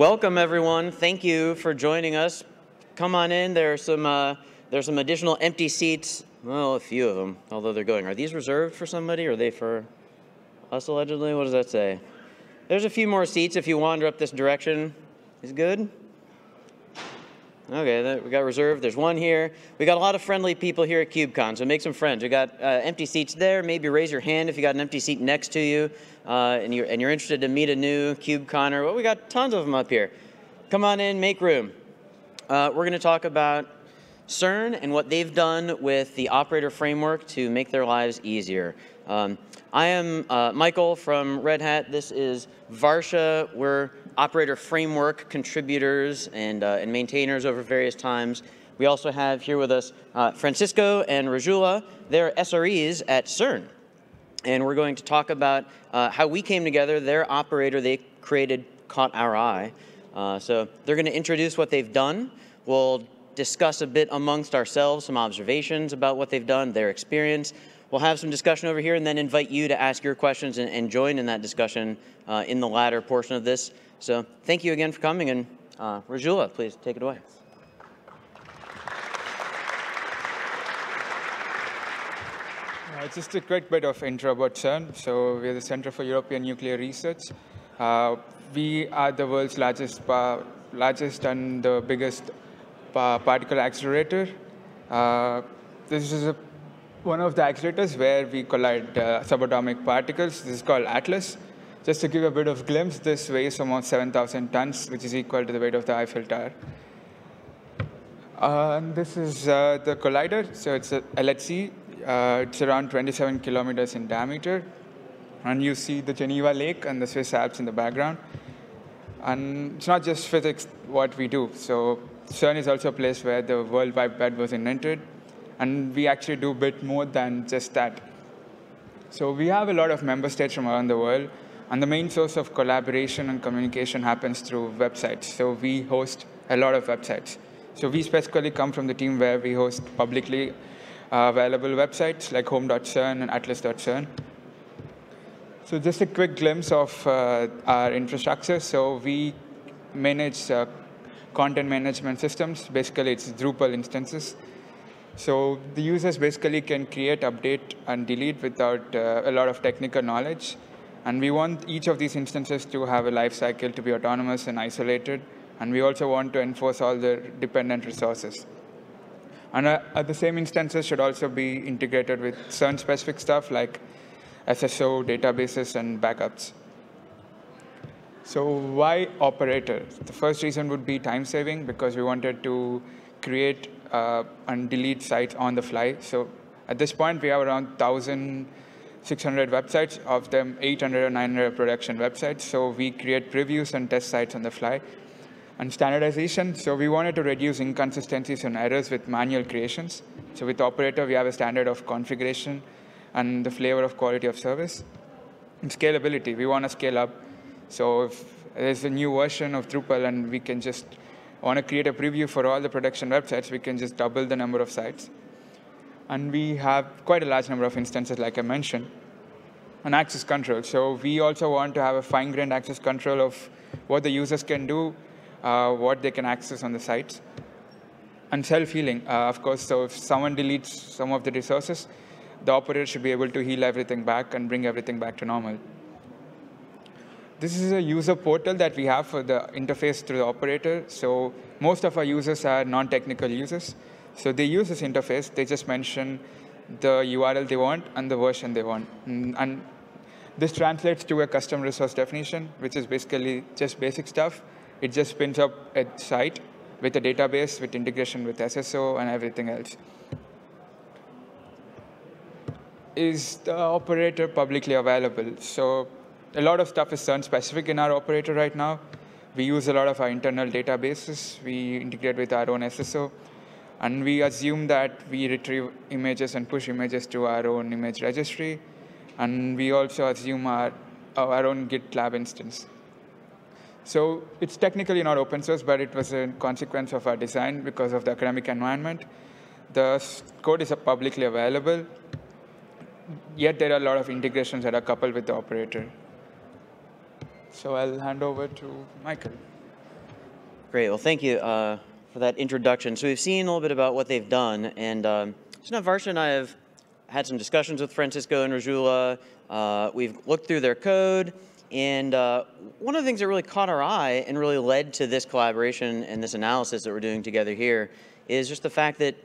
welcome everyone. Thank you for joining us. Come on in. There are some uh, there's some additional empty seats. Well, a few of them, although they're going. Are these reserved for somebody? Or are they for us allegedly? What does that say? There's a few more seats if you wander up this direction. Is good? Okay, that, we got reserved. There's one here. We got a lot of friendly people here at KubeCon, so make some friends. We got uh, empty seats there. Maybe raise your hand if you got an empty seat next to you, uh, and you're and you're interested to meet a new KubeConner. Well, we got tons of them up here. Come on in, make room. Uh, we're going to talk about CERN and what they've done with the operator framework to make their lives easier. Um, I am uh, Michael from Red Hat. This is Varsha. We're operator framework contributors and, uh, and maintainers over various times. We also have here with us uh, Francisco and Rajula. They're SREs at CERN. And we're going to talk about uh, how we came together. Their operator they created caught our eye. Uh, so they're going to introduce what they've done. We'll discuss a bit amongst ourselves some observations about what they've done, their experience. We'll have some discussion over here and then invite you to ask your questions and, and join in that discussion uh, in the latter portion of this. So thank you again for coming, and uh, Rajula, please take it away. Uh, just a quick bit of intro about CERN. So we're the Center for European Nuclear Research. Uh, we are the world's largest, largest and the biggest particle accelerator. Uh, this is a, one of the accelerators where we collide uh, subatomic particles. This is called ATLAS. Just to give a bit of glimpse, this weighs almost 7,000 tons, which is equal to the weight of the Eiffel Tower. Uh, and this is uh, the collider. So it's a LHC. Uh, it's around 27 kilometers in diameter. And you see the Geneva Lake and the Swiss Alps in the background. And it's not just physics what we do. So CERN is also a place where the World Wide Web was invented. And we actually do a bit more than just that. So we have a lot of member states from around the world. And the main source of collaboration and communication happens through websites. So we host a lot of websites. So we specifically come from the team where we host publicly uh, available websites like home.cern and atlas.cern. So just a quick glimpse of uh, our infrastructure. So we manage uh, content management systems. Basically, it's Drupal instances. So the users basically can create, update, and delete without uh, a lot of technical knowledge. And we want each of these instances to have a life cycle to be autonomous and isolated. And we also want to enforce all the dependent resources. And uh, the same instances should also be integrated with certain specific stuff like SSO, databases, and backups. So why operator? The first reason would be time saving because we wanted to create uh, and delete sites on the fly. So at this point, we have around 1,600 websites, of them 800 or 900 production websites. So we create previews and test sites on the fly. And standardization, so we wanted to reduce inconsistencies and errors with manual creations. So with Operator, we have a standard of configuration and the flavor of quality of service. And scalability, we want to scale up. So if there's a new version of Drupal and we can just want to create a preview for all the production websites, we can just double the number of sites. And we have quite a large number of instances, like I mentioned. And access control. So we also want to have a fine-grained access control of what the users can do, uh, what they can access on the sites. And self-healing, uh, of course. So if someone deletes some of the resources, the operator should be able to heal everything back and bring everything back to normal. This is a user portal that we have for the interface to the operator. So most of our users are non-technical users. So they use this interface. They just mention the URL they want and the version they want. Mm, and this translates to a custom resource definition, which is basically just basic stuff. It just spins up a site with a database, with integration with SSO and everything else. Is the operator publicly available? So a lot of stuff is CERN specific in our operator right now. We use a lot of our internal databases. We integrate with our own SSO. And we assume that we retrieve images and push images to our own image registry. And we also assume our, our own GitLab instance. So it's technically not open source, but it was a consequence of our design because of the academic environment. The code is publicly available, yet there are a lot of integrations that are coupled with the operator. So I'll hand over to Michael. Great. Well, thank you uh, for that introduction. So we've seen a little bit about what they've done, and um, so now Varsha and I have had some discussions with Francisco and Rajula. Uh, we've looked through their code, and uh, one of the things that really caught our eye and really led to this collaboration and this analysis that we're doing together here is just the fact that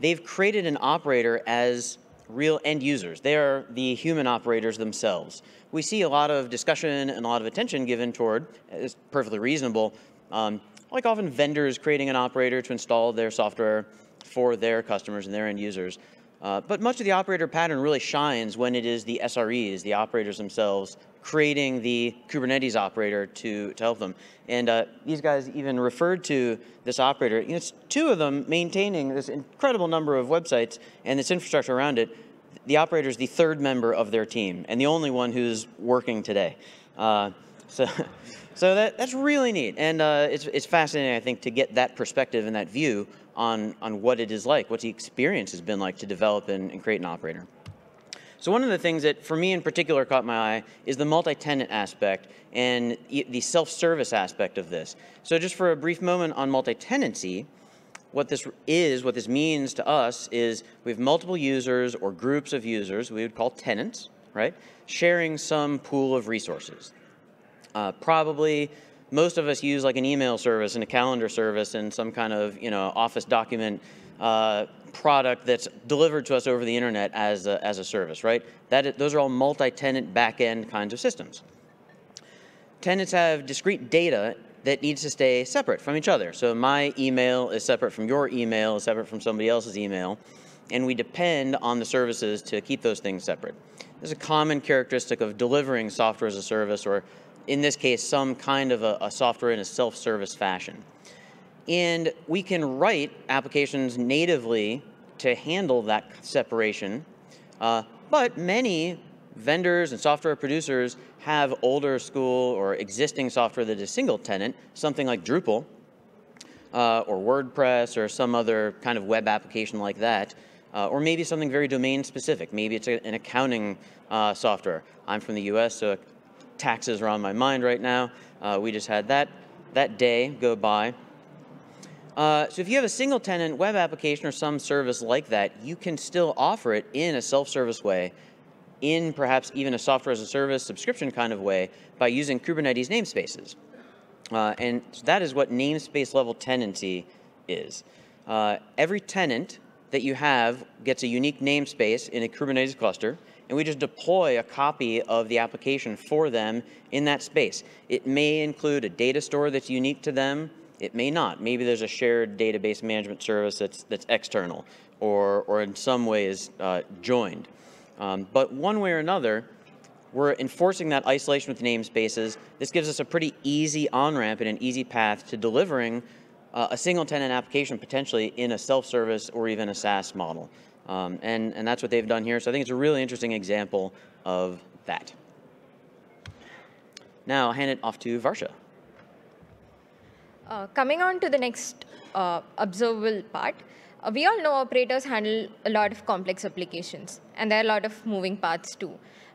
they've created an operator as real end users. They are the human operators themselves. We see a lot of discussion and a lot of attention given toward, it's perfectly reasonable, um, like often vendors creating an operator to install their software for their customers and their end users. Uh, but much of the operator pattern really shines when it is the SREs, the operators themselves, creating the Kubernetes operator to, to help them. And uh, these guys even referred to this operator, you know, it's two of them maintaining this incredible number of websites and this infrastructure around it. The operator is the third member of their team and the only one who's working today. Uh, so, so that, that's really neat. And uh, it's, it's fascinating, I think, to get that perspective and that view on, on what it is like, what the experience has been like to develop and, and create an operator. So one of the things that, for me in particular, caught my eye is the multi-tenant aspect and the self-service aspect of this. So just for a brief moment on multi-tenancy, what this is, what this means to us is we have multiple users or groups of users, we would call tenants, right, sharing some pool of resources. Uh, probably most of us use like an email service and a calendar service and some kind of you know office document uh, product that's delivered to us over the internet as a, as a service, right? That those are all multi-tenant back-end kinds of systems. Tenants have discrete data that needs to stay separate from each other. So my email is separate from your email, is separate from somebody else's email, and we depend on the services to keep those things separate. There's a common characteristic of delivering software as a service, or in this case, some kind of a, a software in a self-service fashion. And we can write applications natively to handle that separation. Uh, but many vendors and software producers have older school or existing software that is single tenant, something like Drupal uh, or WordPress or some other kind of web application like that. Uh, or maybe something very domain specific. Maybe it's a, an accounting uh, software. I'm from the US, so taxes are on my mind right now. Uh, we just had that, that day go by. Uh, so if you have a single tenant web application or some service like that, you can still offer it in a self-service way, in perhaps even a software as a service subscription kind of way by using Kubernetes namespaces. Uh, and that is what namespace level tenancy is. Uh, every tenant that you have gets a unique namespace in a Kubernetes cluster, and we just deploy a copy of the application for them in that space. It may include a data store that's unique to them, it may not. Maybe there's a shared database management service that's, that's external or, or in some ways uh, joined. Um, but one way or another, we're enforcing that isolation with namespaces. This gives us a pretty easy on-ramp and an easy path to delivering uh, a single tenant application potentially in a self-service or even a SaaS model. Um, and, and that's what they've done here. So I think it's a really interesting example of that. Now I'll hand it off to Varsha. Uh, coming on to the next uh, observable part, uh, we all know operators handle a lot of complex applications, and there are a lot of moving parts too.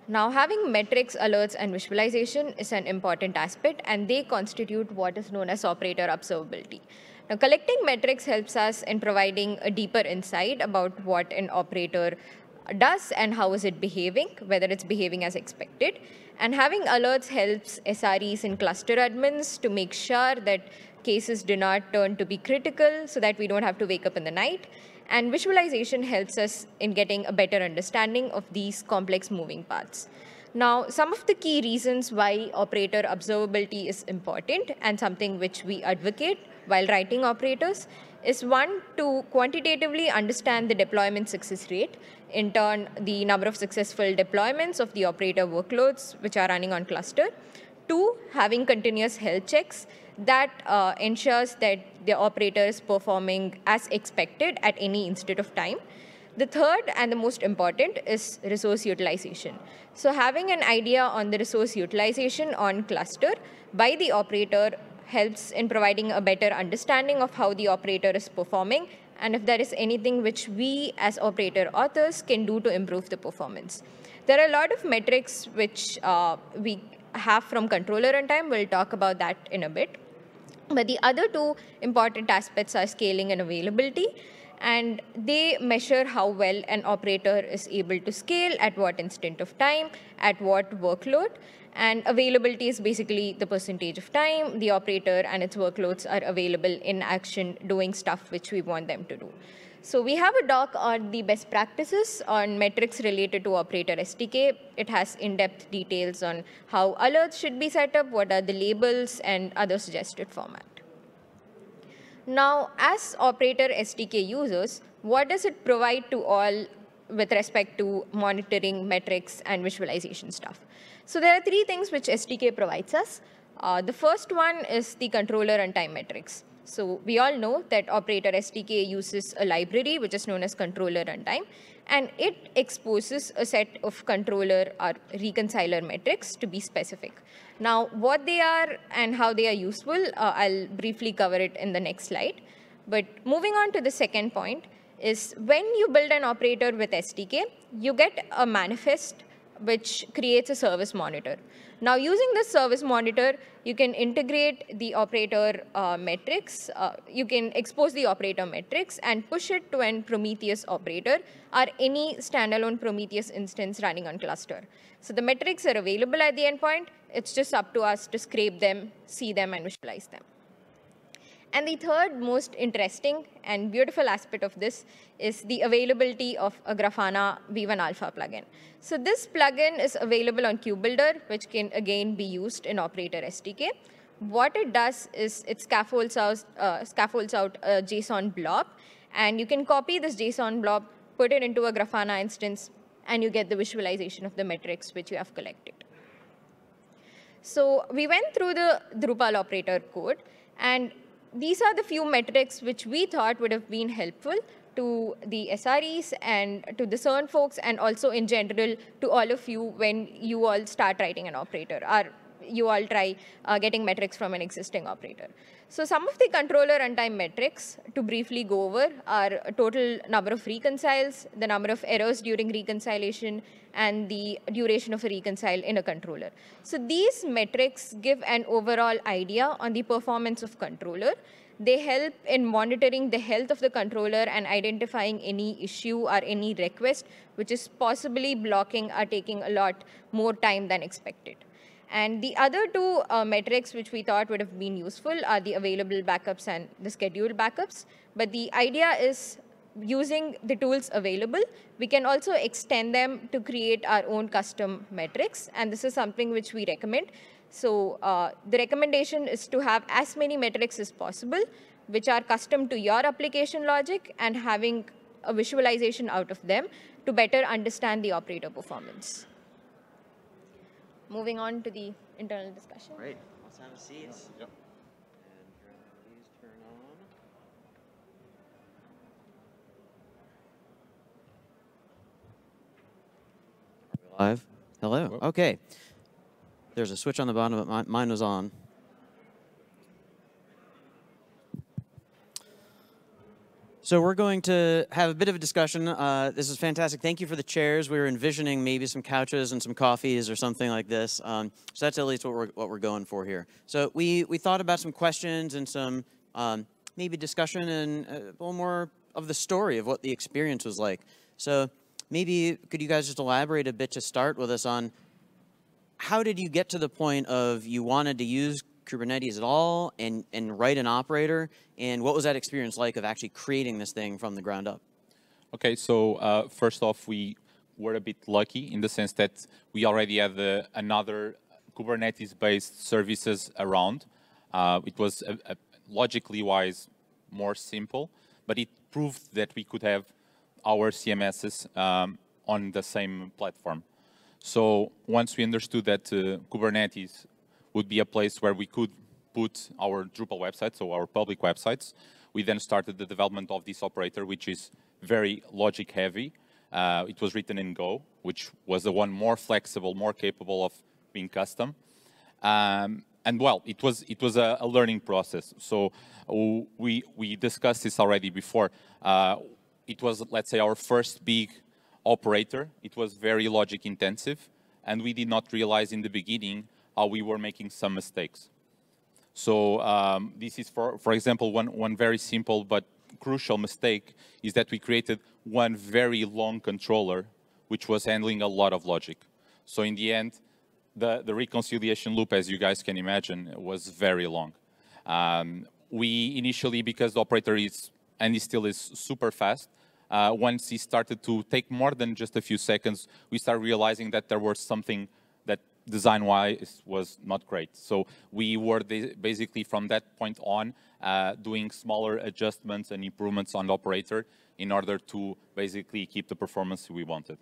Now, having metrics, alerts, and visualization is an important aspect, and they constitute what is known as operator observability. Now, collecting metrics helps us in providing a deeper insight about what an operator does and how is it behaving, whether it's behaving as expected. And having alerts helps SREs and cluster admins to make sure that cases do not turn to be critical so that we don't have to wake up in the night. And visualization helps us in getting a better understanding of these complex moving parts. Now, some of the key reasons why operator observability is important and something which we advocate while writing operators is one, to quantitatively understand the deployment success rate, in turn, the number of successful deployments of the operator workloads which are running on cluster. Two, having continuous health checks that uh, ensures that the operator is performing as expected at any instant of time. The third and the most important is resource utilization. So having an idea on the resource utilization on cluster by the operator helps in providing a better understanding of how the operator is performing and if there is anything which we as operator authors can do to improve the performance. There are a lot of metrics which uh, we have from controller runtime. We'll talk about that in a bit. But the other two important aspects are scaling and availability. And they measure how well an operator is able to scale, at what instant of time, at what workload. And availability is basically the percentage of time the operator and its workloads are available in action doing stuff which we want them to do. So we have a doc on the best practices on metrics related to operator SDK. It has in-depth details on how alerts should be set up, what are the labels, and other suggested format. Now, as operator SDK users, what does it provide to all with respect to monitoring metrics and visualization stuff? So there are three things which SDK provides us. Uh, the first one is the controller runtime metrics. So we all know that operator SDK uses a library which is known as controller runtime, and it exposes a set of controller or reconciler metrics to be specific. Now, what they are and how they are useful, uh, I'll briefly cover it in the next slide. But moving on to the second point is when you build an operator with SDK, you get a manifest which creates a service monitor. Now, using this service monitor, you can integrate the operator uh, metrics. Uh, you can expose the operator metrics and push it to an Prometheus operator or any standalone Prometheus instance running on cluster. So the metrics are available at the endpoint. It's just up to us to scrape them, see them, and visualize them. And the third most interesting and beautiful aspect of this is the availability of a Grafana V1 Alpha plugin. So this plugin is available on KubeBuilder, which can again be used in Operator SDK. What it does is it scaffolds out, uh, scaffolds out a JSON blob, and you can copy this JSON blob, put it into a Grafana instance, and you get the visualization of the metrics which you have collected. So we went through the Drupal operator code, and these are the few metrics which we thought would have been helpful to the SREs and to the CERN folks, and also in general to all of you when you all start writing an operator, or you all try uh, getting metrics from an existing operator. So some of the controller runtime metrics to briefly go over are total number of reconciles, the number of errors during reconciliation, and the duration of a reconcile in a controller. So these metrics give an overall idea on the performance of controller. They help in monitoring the health of the controller and identifying any issue or any request which is possibly blocking or taking a lot more time than expected. And the other two uh, metrics which we thought would have been useful are the available backups and the scheduled backups. But the idea is using the tools available, we can also extend them to create our own custom metrics. And this is something which we recommend. So uh, the recommendation is to have as many metrics as possible, which are custom to your application logic and having a visualization out of them to better understand the operator performance moving on to the internal discussion. Great. Let's have a seat. Yep. And please turn on. Live? Hello. Okay. There's a switch on the bottom, but mine was on. So we're going to have a bit of a discussion. Uh, this is fantastic. Thank you for the chairs. We were envisioning maybe some couches and some coffees or something like this. Um, so that's at least what we're what we're going for here. So we we thought about some questions and some um, maybe discussion and uh, a little more of the story of what the experience was like. So maybe could you guys just elaborate a bit to start with us on how did you get to the point of you wanted to use Kubernetes at all and, and write an operator? And what was that experience like of actually creating this thing from the ground up? Okay, so uh, first off, we were a bit lucky in the sense that we already had uh, another Kubernetes-based services around. Uh, it was a, a logically wise more simple, but it proved that we could have our CMSs um, on the same platform. So once we understood that uh, Kubernetes would be a place where we could put our Drupal websites, so our public websites. We then started the development of this operator, which is very logic heavy. Uh, it was written in Go, which was the one more flexible, more capable of being custom. Um, and well, it was it was a, a learning process. So we we discussed this already before. Uh, it was let's say our first big operator. It was very logic intensive, and we did not realize in the beginning uh, we were making some mistakes. So um, this is, for, for example, one, one very simple but crucial mistake is that we created one very long controller which was handling a lot of logic. So in the end, the, the reconciliation loop, as you guys can imagine, was very long. Um, we initially, because the operator is, and he still is super fast, uh, once he started to take more than just a few seconds, we started realizing that there was something design-wise was not great. So we were basically from that point on uh, doing smaller adjustments and improvements on the operator in order to basically keep the performance we wanted.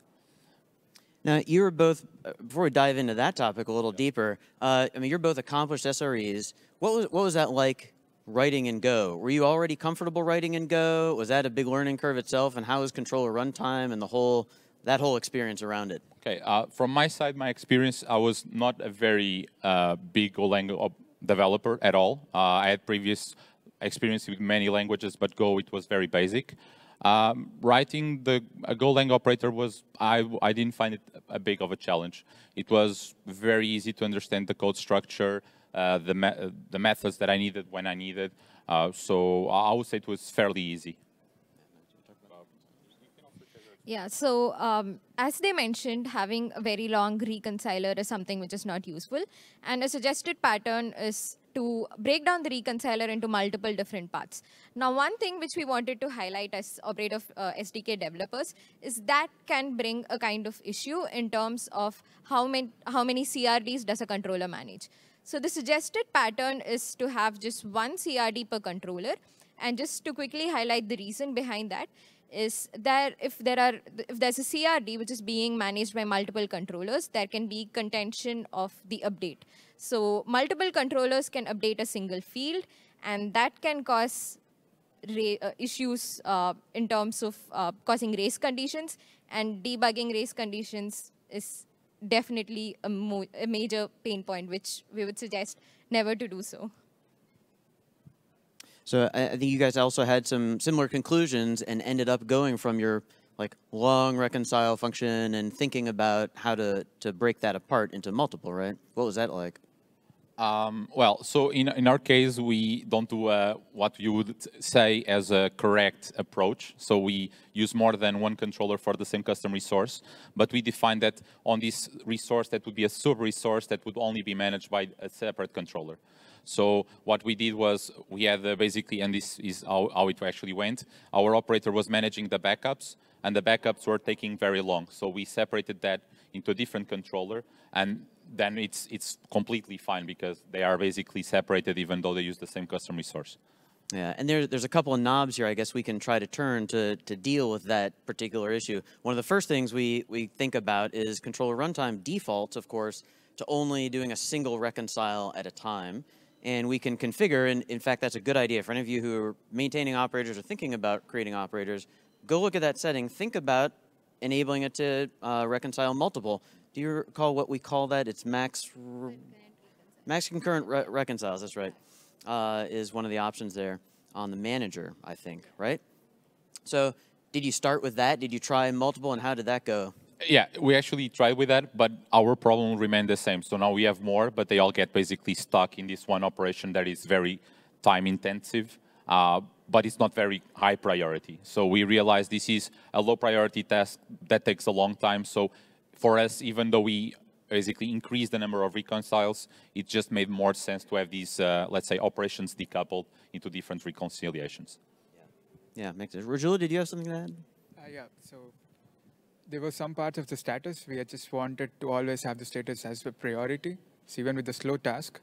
Now, you're both, uh, before we dive into that topic a little deeper, uh, I mean, you're both accomplished SREs. What was, what was that like writing in Go? Were you already comfortable writing in Go? Was that a big learning curve itself? And how was controller runtime and the whole, that whole experience around it? Okay, uh, from my side, my experience, I was not a very uh, big Golang developer at all. Uh, I had previous experience with many languages, but Go, it was very basic. Um, writing the a Golang operator was, I, I didn't find it a big of a challenge. It was very easy to understand the code structure, uh, the, me the methods that I needed when I needed. Uh, so I would say it was fairly easy. Yeah, so um, as they mentioned, having a very long reconciler is something which is not useful. And a suggested pattern is to break down the reconciler into multiple different parts. Now, one thing which we wanted to highlight as operator uh, SDK developers is that can bring a kind of issue in terms of how many, how many CRDs does a controller manage. So the suggested pattern is to have just one CRD per controller. And just to quickly highlight the reason behind that is that if there are if there's a CRD which is being managed by multiple controllers, there can be contention of the update. So multiple controllers can update a single field, and that can cause uh, issues uh, in terms of uh, causing race conditions, and debugging race conditions is definitely a, a major pain point, which we would suggest never to do so. So I, think you guys also had some similar conclusions and ended up going from your like long reconcile function and thinking about how to, to break that apart into multiple, right? What was that like? Um, well, so in, in our case, we don't do uh, what you would say as a correct approach. So we use more than one controller for the same custom resource, but we define that on this resource that would be a sub resource that would only be managed by a separate controller. So what we did was we had uh, basically, and this is how, how it actually went, our operator was managing the backups, and the backups were taking very long. So we separated that into a different controller, and then it's it's completely fine because they are basically separated even though they use the same custom resource. Yeah, and there, there's a couple of knobs here I guess we can try to turn to, to deal with that particular issue. One of the first things we, we think about is controller runtime defaults, of course, to only doing a single reconcile at a time and we can configure, and in fact, that's a good idea for any of you who are maintaining operators or thinking about creating operators, go look at that setting, think about enabling it to uh, reconcile multiple. Do you recall what we call that? It's max, max concurrent re reconciles, that's right, uh, is one of the options there on the manager, I think, right? So did you start with that? Did you try multiple, and how did that go? Yeah, we actually tried with that, but our problem remained the same. So now we have more, but they all get basically stuck in this one operation that is very time intensive, uh, but it's not very high priority. So we realized this is a low priority task that takes a long time. So for us, even though we basically increased the number of reconciles, it just made more sense to have these, uh, let's say, operations decoupled into different reconciliations. Yeah, yeah makes sense. Rajula, did you have something to add? Uh, yeah, so there were some parts of the status we just wanted to always have the status as a priority. So even with the slow task,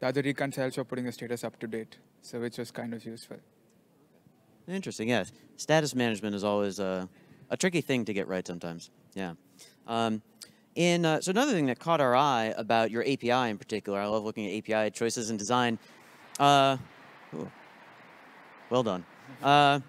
the other reconciles were putting the status up to date, so which was kind of useful. Interesting, yes. Status management is always a, a tricky thing to get right sometimes. Yeah. Um, in, uh, so another thing that caught our eye about your API in particular, I love looking at API choices and design. Uh, well done. Uh,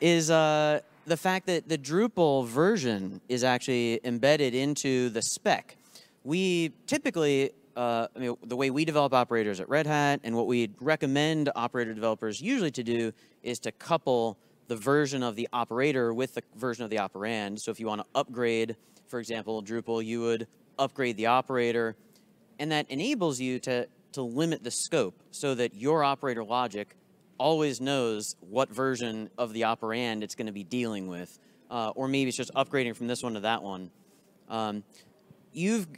is uh, the fact that the Drupal version is actually embedded into the spec. We typically, uh, I mean, the way we develop operators at Red Hat and what we recommend operator developers usually to do is to couple the version of the operator with the version of the operand. So if you want to upgrade, for example, Drupal, you would upgrade the operator, and that enables you to to limit the scope so that your operator logic always knows what version of the operand it's going to be dealing with, uh, or maybe it's just upgrading from this one to that one. Um, you've,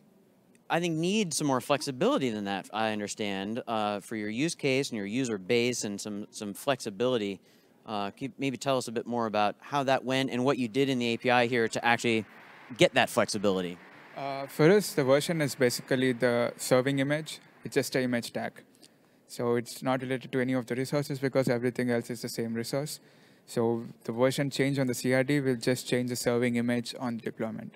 I think, need some more flexibility than that. I understand uh, for your use case and your user base and some some flexibility. Uh, can you maybe tell us a bit more about how that went and what you did in the API here to actually get that flexibility? Uh, for us, the version is basically the serving image. It's just an image tag. So it's not related to any of the resources because everything else is the same resource. So the version change on the CRD will just change the serving image on deployment.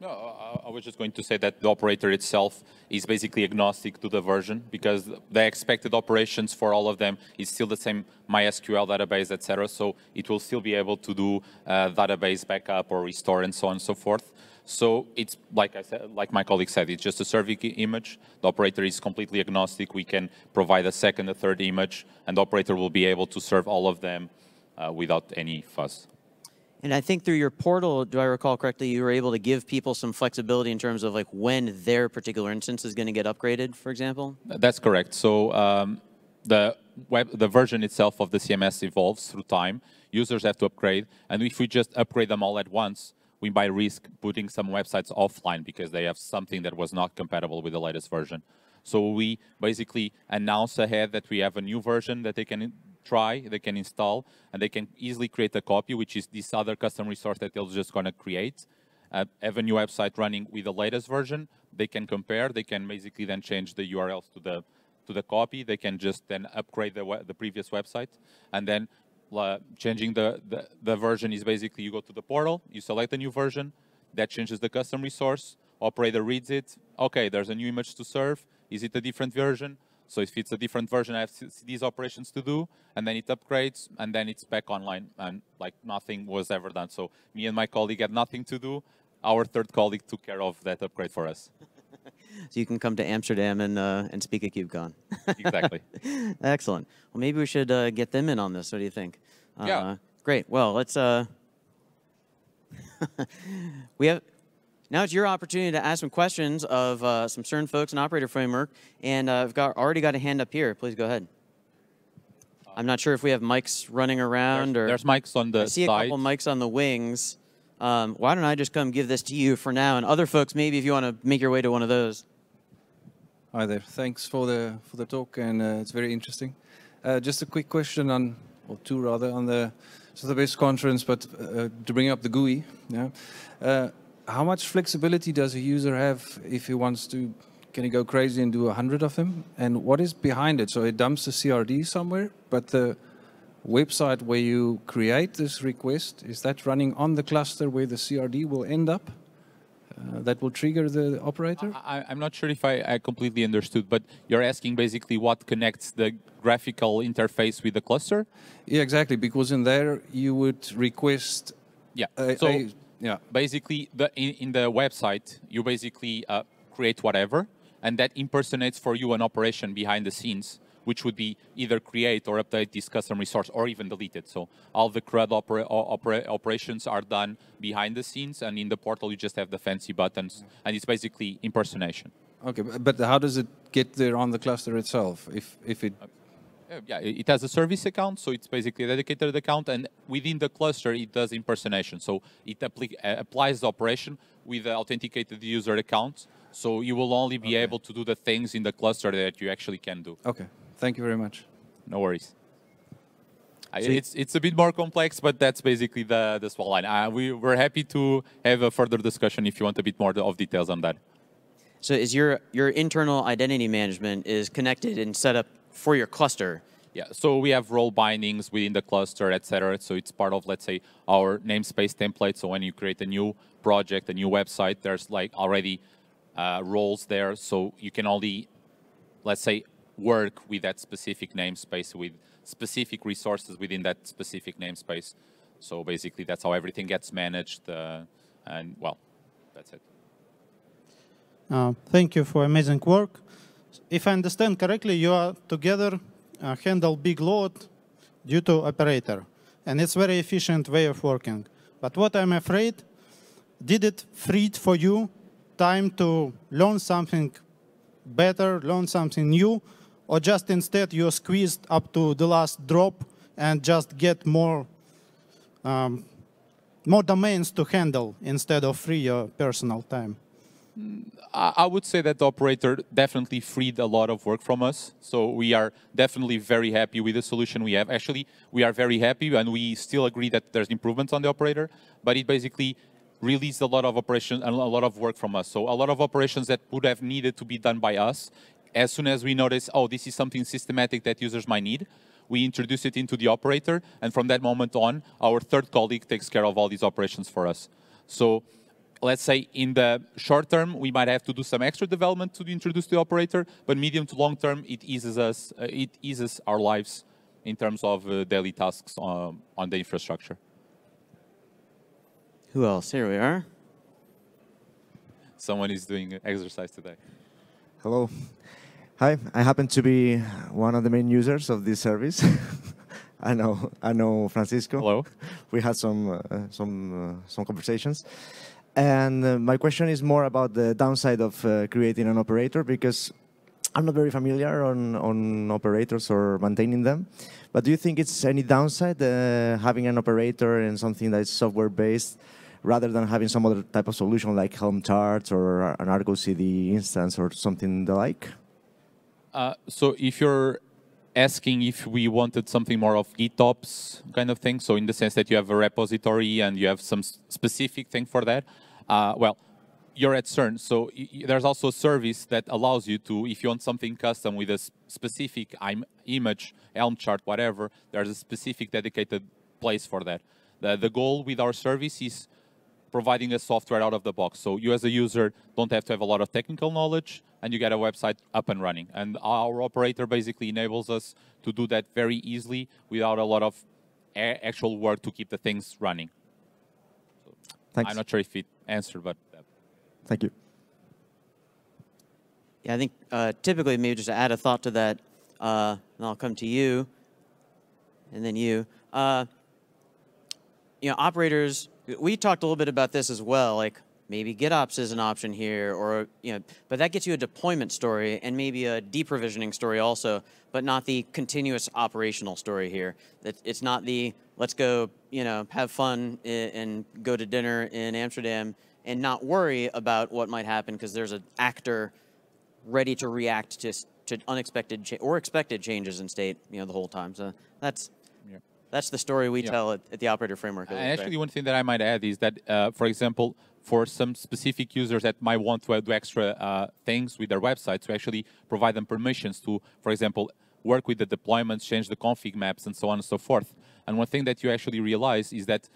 No, I I was just going to say that the operator itself is basically agnostic to the version because the expected operations for all of them is still the same MySQL database, etc. So it will still be able to do uh, database backup or restore and so on and so forth. So it's like I said, like my colleague said, it's just a serving image. The operator is completely agnostic. We can provide a second, a third image, and the operator will be able to serve all of them uh, without any fuss. And I think through your portal, do I recall correctly, you were able to give people some flexibility in terms of like when their particular instance is going to get upgraded, for example? That's correct. So um, the web, the version itself of the CMS evolves through time. Users have to upgrade, and if we just upgrade them all at once, we might risk putting some websites offline because they have something that was not compatible with the latest version. So we basically announce ahead that we have a new version that they can try, they can install, and they can easily create a copy, which is this other custom resource that they're just going to create uh, have a new website running with the latest version. They can compare. They can basically then change the URLs to the to the copy. They can just then upgrade the the previous website, and then uh, changing the, the the version is basically you go to the portal, you select a new version, that changes the custom resource. Operator reads it. Okay, there's a new image to serve. Is it a different version? So if it's a different version, I have these operations to do, and then it upgrades, and then it's back online, and like nothing was ever done. So me and my colleague had nothing to do. Our third colleague took care of that upgrade for us. So you can come to Amsterdam and, uh, and speak at KubeCon. Exactly. Excellent. Well, maybe we should uh, get them in on this. What do you think? Yeah. Uh, great. Well, let's. Uh, we have. Now it's your opportunity to ask some questions of uh, some CERN folks in Operator Framework, and uh, I've got already got a hand up here. Please go ahead. I'm not sure if we have mics running around or There's mics on the I see a couple mics on the wings. Um, why don't I just come give this to you for now, and other folks maybe if you want to make your way to one of those. Hi there. Thanks for the for the talk, and uh, it's very interesting. Uh, just a quick question on, or two rather, on the Sotheby's conference, but uh, to bring up the GUI. Yeah. How much flexibility does a user have if he wants to? Can he go crazy and do a hundred of them? And what is behind it? So it dumps the CRD somewhere, but the website where you create this request is that running on the cluster where the CRD will end up? Uh, that will trigger the operator. I, I'm not sure if I, I completely understood, but you're asking basically what connects the graphical interface with the cluster? Yeah, exactly. Because in there you would request. Yeah. A, so a- yeah. basically, the in, in the website, you basically uh, create whatever, and that impersonates for you an operation behind the scenes, which would be either create or update this custom resource, or even delete it. So all the CRUD opera, o- opera, operations are done behind the scenes, and in the portal you just have the fancy buttons, and it's basically impersonation. Okay, but how does it get there on the cluster itself? If if it yeah, it it has a service account, so it's basically a dedicated account, and within the cluster, it does impersonation. So it appli- uh, applies the operation with the authenticated user account. So you will only be able to do the things in the cluster that you actually can do. okay, thank you very much. No worries. I, it's it's a bit more complex, but that's basically the the small line. Uh, we we're happy to have a further discussion if you want a bit more of details on that. So is your your internal identity management is connected and set up for your cluster? Yeah, so we have role bindings within the cluster, et cetera. So it's part of, let's say, our namespace template. So when you create a new project, a new website, there's like already uh, roles there. So you can only, let's say, work with that specific namespace with specific resources within that specific namespace. So basically, that's how everything gets managed. Uh, and well, that's it. Uh, thank you for amazing work. If I understand correctly, you are together uh, handle big load due to operator, and it's very efficient way of working. But what I'm afraid, did it freed for you time to learn something better, learn something new, or just instead you're squeezed up to the last drop and just get more um, more domains to handle instead of free your personal time? I would say that the operator definitely freed a lot of work from us. So we are definitely very happy with the solution we have. Actually, we are very happy and we still agree that there's improvements on the operator, but it basically released a lot of operations and a lot of work from us. So a lot of operations that would have needed to be done by us, as soon as we notice, oh, this is something systematic that users might need, we introduce it into the operator, and from that moment on, our third colleague takes care of all these operations for us. So let's say in the short term, we might have to do some extra development to introduce the operator, but medium to long term, it eases us, uh, it eases our lives in terms of uh, daily tasks um, on the infrastructure. Who else? Here we are. Someone is doing exercise today. Hello. Hi, I happen to be one of the main users of this service. I know, I know Francisco. Hello. We had some uh, some uh, some conversations, and uh, my question is more about the downside of uh, creating an operator because I'm not very familiar on on operators or maintaining them. But do you think it's any downside uh, having an operator and something that is software based? rather than having some other type of solution like Helm charts or an Argo CD instance or something the like? Uh, so if you're asking if we wanted something more of GitOps kind of thing, so in the sense that you have a repository and you have some specific thing for that, uh, well, you're at CERN, so there's also a service that allows you to, if you want something custom with a specific Im image, Helm chart, whatever, there's a specific dedicated place for that. The, the goal with our service is providing a software out of the box. So you as a user don't have to have a lot of technical knowledge and you get a website up and running. And our operator basically enables us to do that very easily without a lot of actual work to keep the things running. So Thanks. I'm not sure if it answered, but. Uh, Thank you. Yeah, I think uh, typically maybe just to add a thought to that, uh, and I'll come to you, and then you. Uh, you know, operators we talked a little bit about this as well, like maybe GitOps is an option here, or you know, but that gets you a deployment story and maybe a deprovisioning story also, but not the continuous operational story here. That it's not the let's go, you know, have fun and go to dinner in Amsterdam and not worry about what might happen because there's an actor ready to react to to unexpected or expected changes in state, you know, the whole time. So that's that's the story we yeah. tell at, at, the operator framework. And actually, one thing that I might add is that, uh, for example, for some specific users that might want to do extra uh, things with their website, to actually provide them permissions to, for example, work with the deployments, change the config maps, and so on and so forth. And one thing that you actually realize is that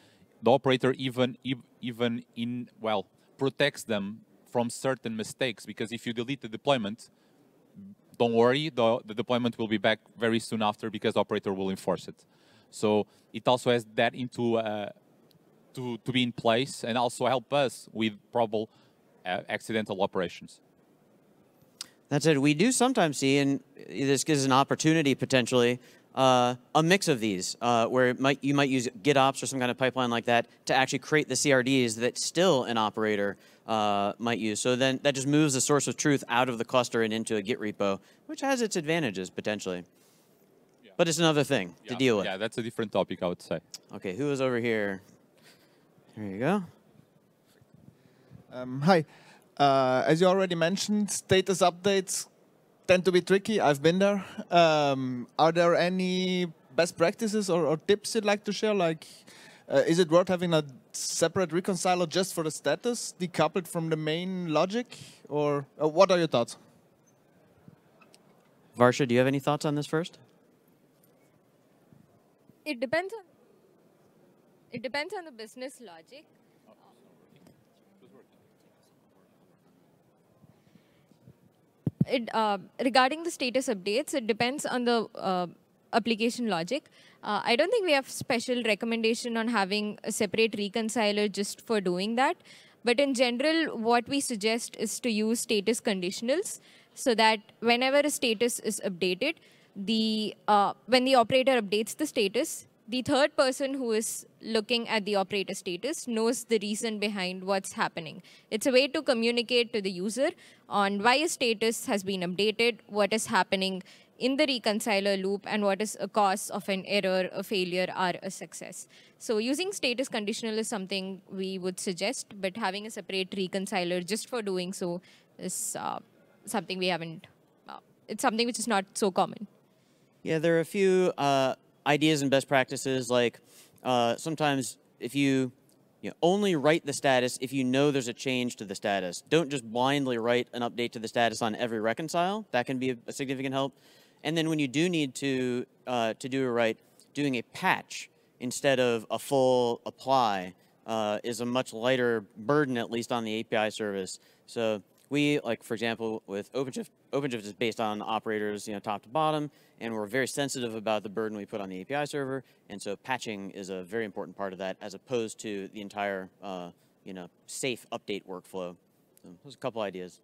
the operator even even in well protects them from certain mistakes because if you delete the deployment, don't worry, the, the deployment will be back very soon after because the operator will enforce it. So it also has that into uh, to, to be in place and also help us with probable uh, accidental operations. That's it. We do sometimes see, and this gives an opportunity potentially, uh, a mix of these, uh, where might, you might use GitOps or some kind of pipeline like that to actually create the CRDs that still an operator uh, might use. So then that just moves the source of truth out of the cluster and into a Git repo, which has its advantages potentially. But it's another thing yeah, to deal with. Yeah, that's a different topic, I would say. Okay, who is over here? There you go. Um, hi. Uh, as you already mentioned, status updates tend to be tricky. I've been there. Um, are there any best practices or, or, tips you'd like to share? Like, uh, is it worth having a separate reconciler just for the status, decoupled from the main logic? Or uh, what are your thoughts? Varsha, do you have any thoughts on this first? it depends on it depends on the business logic. It, uh, regarding the status updates, it depends on the uh, application logic. Uh, I don't think we have special recommendation on having a separate reconciler just for doing that. But in general, what we suggest is to use status conditionals so that whenever a status is updated, the uh, when the operator updates the status, the third person who is looking at the operator status knows the reason behind what's happening. It's a way to communicate to the user on why a status has been updated, what is happening in the reconciler loop, and what is a cause of an error, a failure, or a success. So using status conditional is something we would suggest, but having a separate reconciler just for doing so is uh, something we haven't, uh, it's something which is not so common. Yeah, there are a few uh, ideas and best practices. Like uh, sometimes if you, you know, only write the status if you know there's a change to the status. Don't just blindly write an update to the status on every reconcile. That can be a, significant help. And then when you do need to uh, to do a write, doing a patch instead of a full apply uh, is a much lighter burden, at least on the API service. So we, like for example, with OpenShift, OpenShift is based on operators, you know, top to bottom, and we're very sensitive about the burden we put on the API server, and so patching is a very important part of that, as opposed to the entire, uh, you know, safe update workflow. So those are a couple ideas.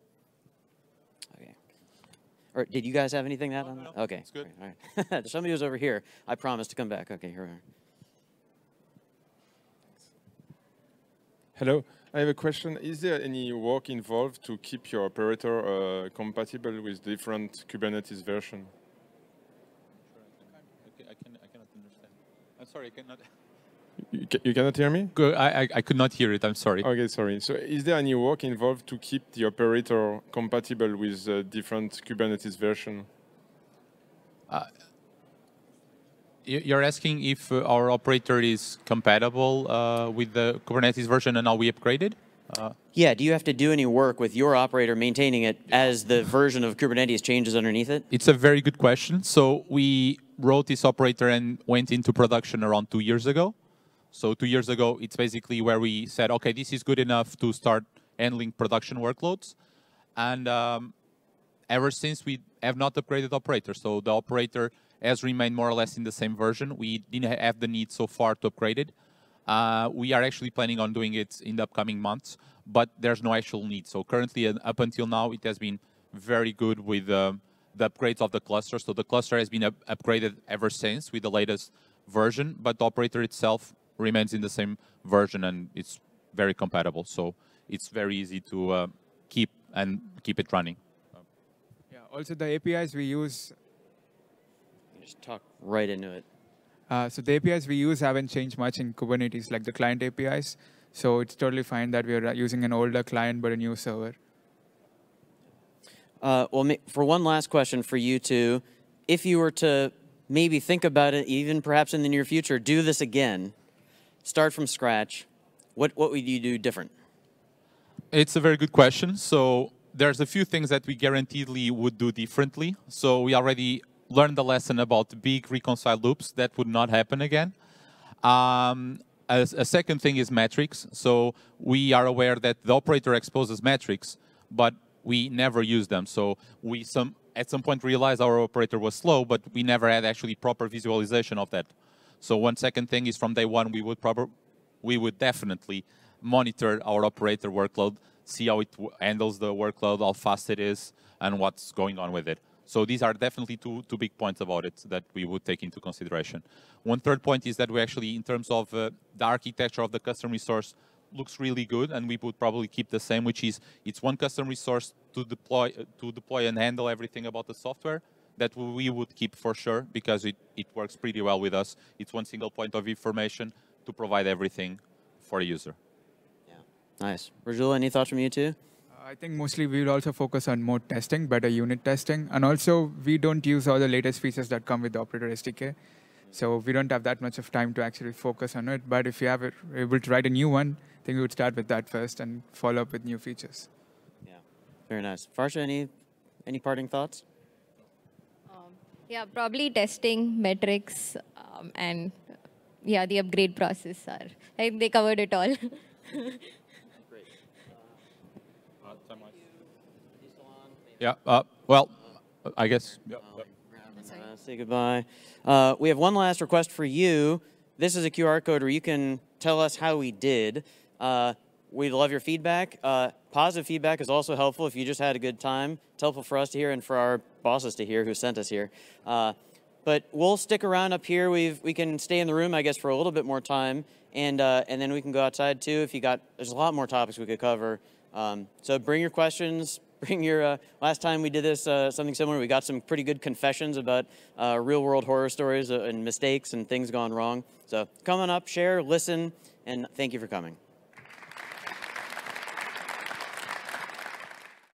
Okay. Or did you guys have anything to add on that? Okay. it's good. All right. Somebody was over here. I promised to come back. Okay, here we are. Hello, I have a question. Is there any work involved to keep your operator uh, compatible with different Kubernetes version? I, can, I cannot understand. I'm sorry, I cannot. You, ca- you cannot hear me? Go, I, I, I could not hear it. I'm sorry. Okay, sorry. So is there any work involved to keep the operator compatible with uh, different Kubernetes version? You- You're asking if uh, our operator is compatible uh, with the Kubernetes version and now we upgraded? Uh, Yeah, do you have to do any work with your operator maintaining it as the version of Kubernetes changes underneath it? It's a very good question. So we wrote this operator and went into production around two years ago. So two years ago, it's basically where we said, okay, this is good enough to start handling production workloads. And um, ever since, we have not upgraded operator. So the operator has remained more or less in the same version. We didn't have the need so far to upgrade it. Uh, we are actually planning on doing it in the upcoming months, but there's no actual need. So currently, and up until now, it has been very good with um, the upgrades of the cluster. So the cluster has been up- upgraded ever since with the latest version, but the operator itself remains in the same version and it's very compatible. So it's very easy to uh, keep and keep it running. Yeah. Also, the APIs we use. Just talk right into it. Uh, so the APIs we use haven't changed much in Kubernetes, like the client APIs. So it's totally fine that we are using an older client but a new server. Uh, well, for one last question for you two, if you were to maybe think about it, even perhaps in the near future, do this again, start from scratch, what, what would you do different? It's a very good question. So there's a few things that we guaranteedly would do differently. So we already learned the lesson about big reconcile loops. That would not happen again. Um, a, a second thing is metrics. So we are aware that the operator exposes metrics, but we never use them. So we some at some point realized our operator was slow, but we never had actually proper visualization of that. So one second thing is from day one we would proper we would definitely monitor our operator workload, see how it handles the workload, how fast it is, and what's going on with it. So these are definitely two, two big points about it that we would take into consideration. One third point is that we actually, in terms of uh, the architecture of the custom resource, looks really good, and we would probably keep the same, which is it's one custom resource to deploy uh, to deploy and handle everything about the software. That we would keep for sure because it, it works pretty well with us. It's one single point of information to provide everything for a user. Nice. Rajula, any thoughts from you too? I think mostly we will also focus on more testing, better unit testing, and also we don't use all the latest features that come with the operator SDK. So we don't have that much of time to actually focus on it. But if you have it, able to write a new one, I think we would start with that first and follow up with new features. Yeah. Very nice. Varsha, any, any parting thoughts? Yeah, probably testing, metrics, um, and yeah, the upgrade process are. I think they covered it all. Yeah. Uh, well, I guess. Uh, say goodbye. Uh, we have one last request for you. This is a QR code where you can tell us how we did. Uh, we'd love your feedback. Uh, positive feedback is also helpful if you just had a good time. It's helpful for us to hear and for our bosses to hear who sent us here. Uh, but we'll stick around up here. We've we can stay in the room, I guess, for a little bit more time, and and then we can go outside too. If you got, there's a lot more topics we could cover. Um, so bring your questions. Bring your. Uh, last time we did this, uh, something similar. We got some pretty good confessions about uh, real-world horror stories uh, and mistakes and things gone wrong. So come on up, share, listen, and thank you for coming.